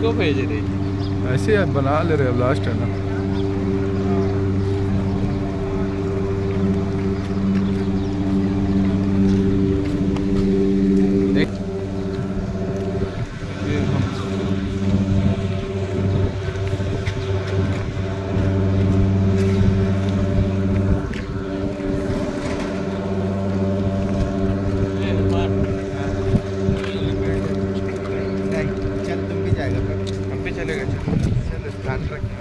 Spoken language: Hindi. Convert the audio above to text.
किसको भेज रही? ऐसे यार बना ले रहे अब लास्ट है ना। contract.